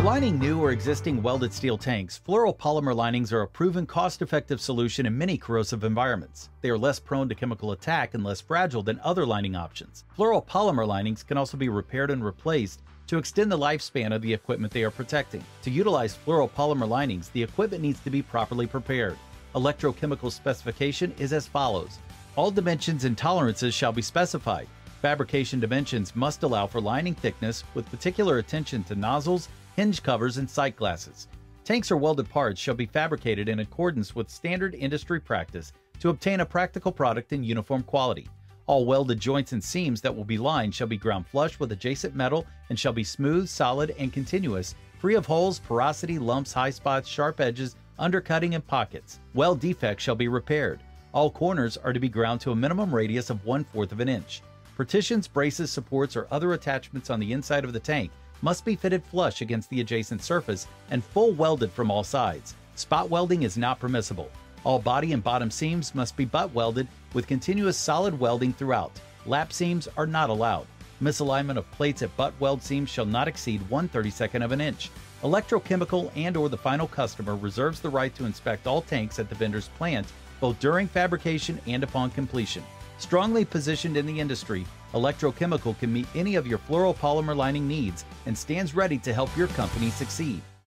For lining new or existing welded steel tanks, fluoropolymer linings are a proven cost-effective solution in many corrosive environments. They are less prone to chemical attack and less fragile than other lining options. Fluoropolymer linings can also be repaired and replaced to extend the lifespan of the equipment they are protecting. To utilize fluoropolymer linings, the equipment needs to be properly prepared. Electrochemical specification is as follows. All dimensions and tolerances shall be specified. Fabrication dimensions must allow for lining thickness with particular attention to nozzles, hinge covers, and sight glasses. Tanks or welded parts shall be fabricated in accordance with standard industry practice to obtain a practical product in uniform quality. All welded joints and seams that will be lined shall be ground flush with adjacent metal and shall be smooth, solid, and continuous, free of holes, porosity, lumps, high spots, sharp edges, undercutting, and pockets. Weld defects shall be repaired. All corners are to be ground to a minimum radius of 1 4th of an inch. Partitions, braces, supports, or other attachments on the inside of the tank must be fitted flush against the adjacent surface and full welded from all sides. Spot welding is not permissible. All body and bottom seams must be butt welded with continuous solid welding throughout. Lap seams are not allowed. Misalignment of plates at butt weld seams shall not exceed 1 32nd of an inch. Electrochemical and or the final customer reserves the right to inspect all tanks at the vendor's plant both during fabrication and upon completion. Strongly positioned in the industry, Electrochemical can meet any of your fluoropolymer lining needs and stands ready to help your company succeed.